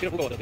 其实不够我的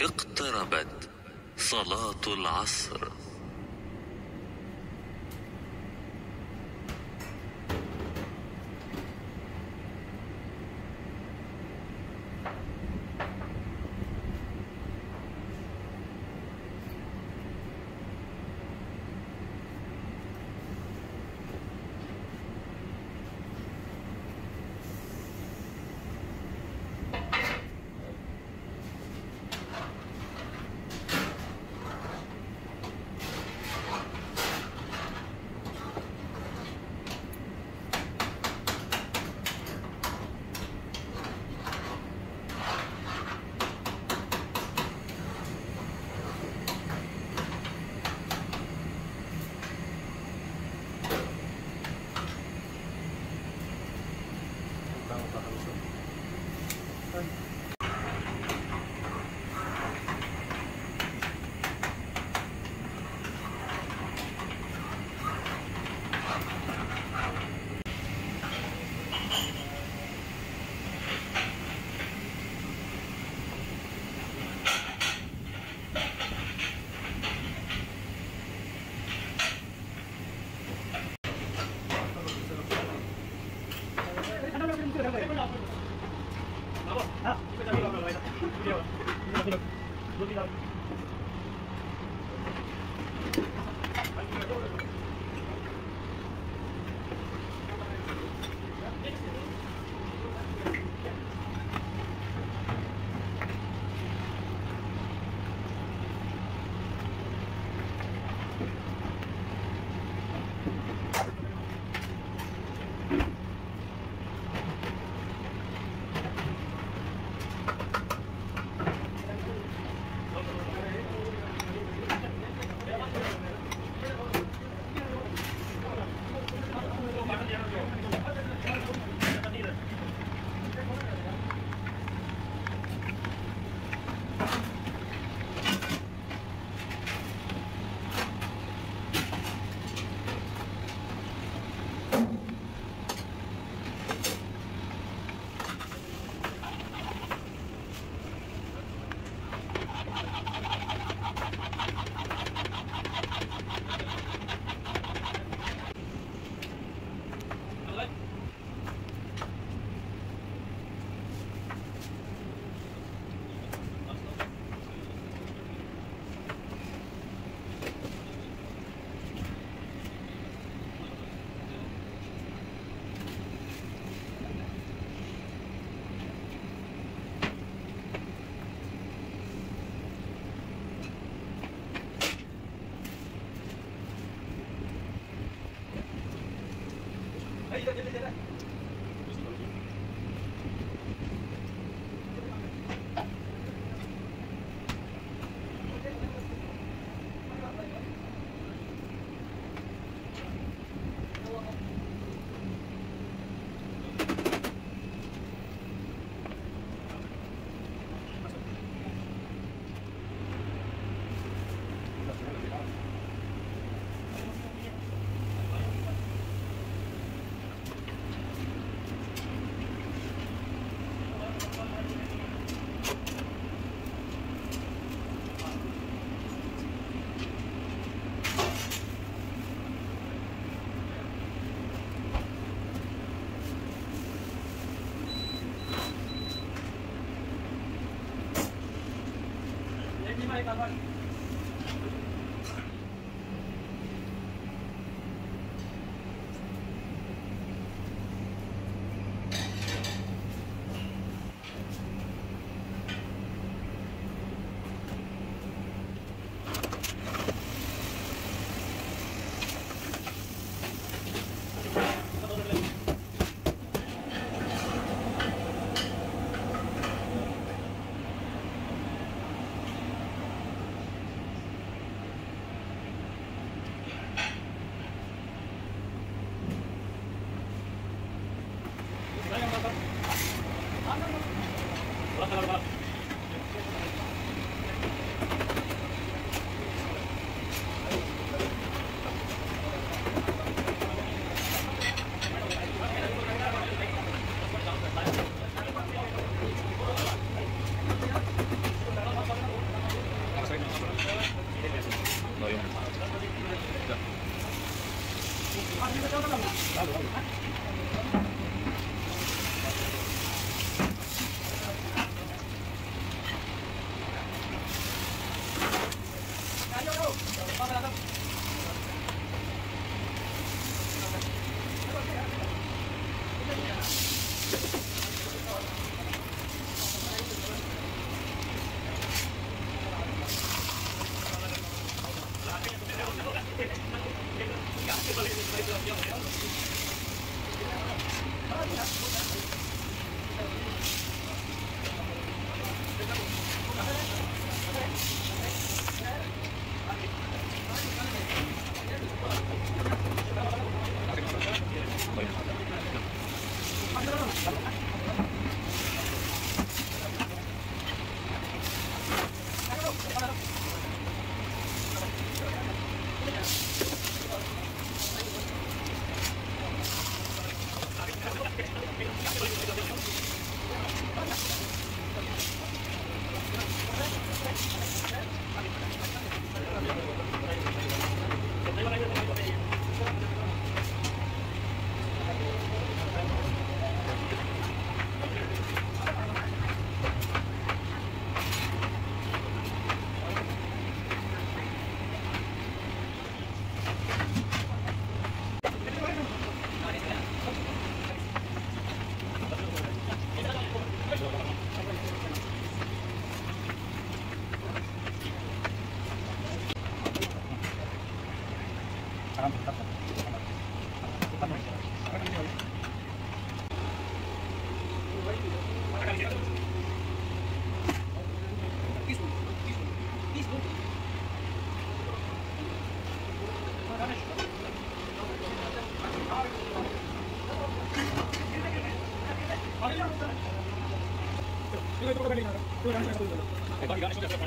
اقتربت. صلاة العصر. Yeah.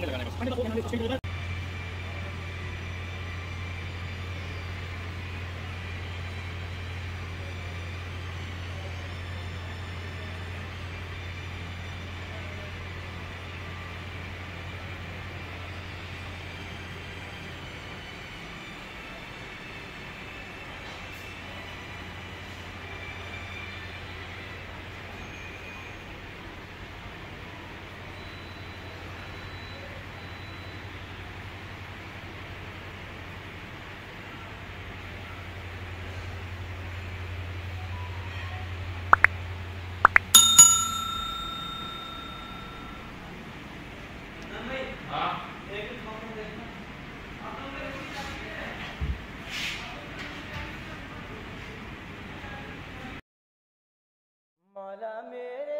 लगाने मेरे